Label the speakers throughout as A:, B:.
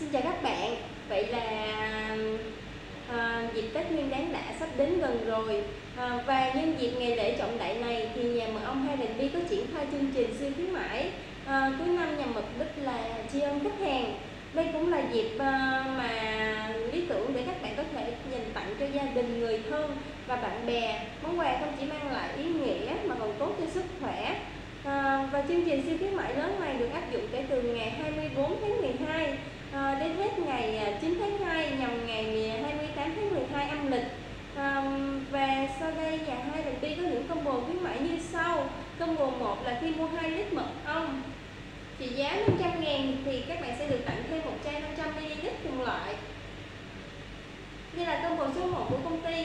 A: Xin chào các bạn. Vậy là à, dịp Tết Nguyên đán đã sắp đến gần rồi. À, Và nhân dịp ngày lễ trọng đại này thì nhà mật ong đình vi có triển khai chương trình siêu khuyến mãi. Ờ, à, Cuối năm nhằm mục đích là tri ân khách hàng. Đây cũng là dịp à, mà lý tưởng để các bạn có thể dành tặng cho gia đình, người thân và bạn bè. Món quà không chỉ mang lại ý nghĩa mà còn tốt cho sức khỏe. À, và chương trình siêu khuyến mãi lớn này được áp dụng kể từ ngày 24 tháng 12 à, đến hết ngày 9 à, tháng 2 nhằm ngày 28 tháng 12 âm lịch à, và sau đây nhà hai đầu tiên có những combo khuyến mãi như sau combo 1 là khi mua 2 lít mật ong, trị giá 500 ngàn thì các bạn sẽ được tặng thêm một chai 500ml cùng loại. Đây là combo số 1 của công ty.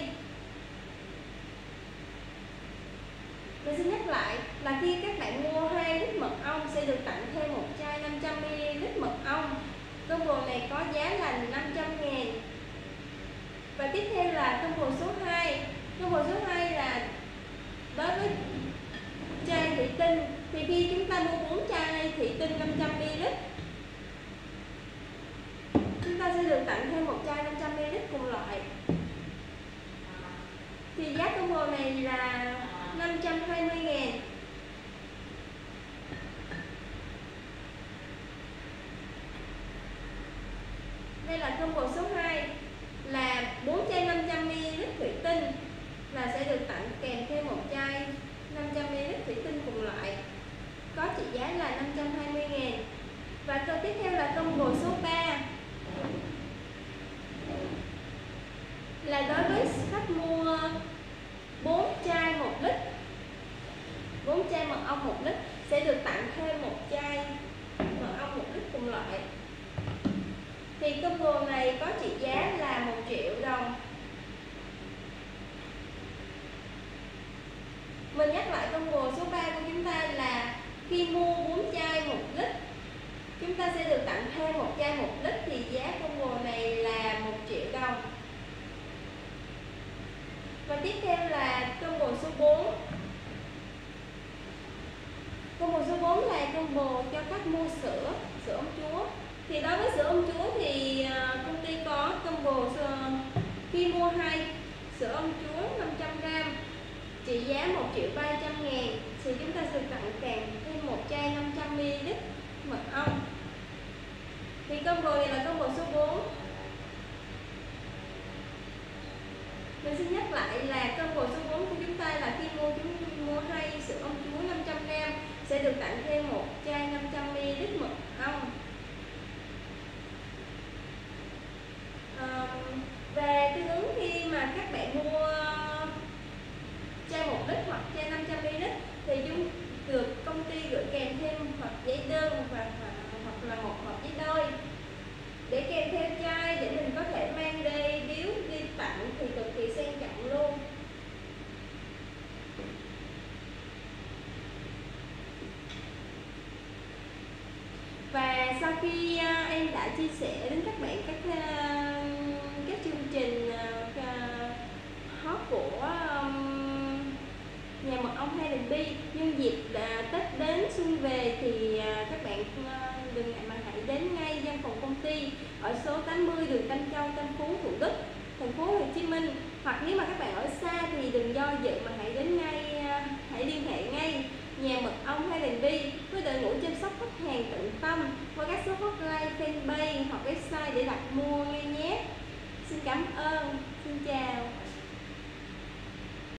A: Mình xin nhắc lại là khi các bạn mua 2 lít mật ong sẽ được tặng thêm một chai 500ml mật ong. Combo này có giá là 500 ngàn. Và tiếp theo là combo số 2 Combo số 2 là đối với chai thủy tinh thì khi chúng ta mua 4 chai thủy tinh 500ml Chúng ta sẽ được tặng thêm một chai 500ml cùng loại. Thì giá combo này là 520 ngàn. Đây là combo số 2 là 4 chai 500ml thủy tinh là sẽ được tặng kèm thêm một chai 500ml có là 520 ngàn và câu tiếp theo là combo số 3 là đối với khách mua 4 chai 1 lít. 4 chai mật ong 1 lít sẽ được tặng thêm một chai mật ong 1 lít cùng loại. Thì combo này có trị giá là 1 triệu đồng Mình nhắc lại combo số 3 của chúng ta là khi mua 4 chai 1 lít chúng ta sẽ được tặng thêm một chai 1 lít thì giá combo này là 1 triệu đồng. Và tiếp theo là combo số 4 Combo số 4 là combo cho khách mua sữa, sữa ông chúa. Thì đối với sữa ông chúa thì à, công ty có combo à, khi mua hai sữa ông chúa trị giá 1 triệu 300 ngàn, thì chúng ta sẽ tặng kèm thêm một chai 500ml mật ong. Thì combo này là combo số 4 Mình xin nhắc lại là combo số 4 của chúng ta là khi mua chúng mua hai sữa ong chúa 500g sẽ được tặng thêm một chai 500ml mật ong. À, và tương ứng khi mà các bạn mua chai 1 lít hoặc chai 500ml thì chúng được công ty gửi kèm thêm hoặc giấy đơn và hoặc là một hộp giấy đôi để kèm theo chai để mình có thể mang đi biếu đi tặng thì cực kỳ sang trọng luôn và sau khi à, em đã chia sẻ đến các bạn các à, các chương trình à, hot của nhà mật ong hay đình đi nhân dịp tết đến xuân về thì các bạn đừng ngại mà hãy đến ngay văn phòng công ty ở số 80 đường Tân Châu, Tân Phú, Thủ Đức, thành phố Hồ Chí Minh. Hoặc nếu mà các bạn ở xa thì đừng do dự mà hãy đến ngay hãy liên hệ ngay nhà mật ong hay đèn bi với đội ngũ chăm sóc khách hàng tận tâm qua các số hotline fanpage hoặc website để đặt mua ngay nhé xin cảm ơn, xin chào.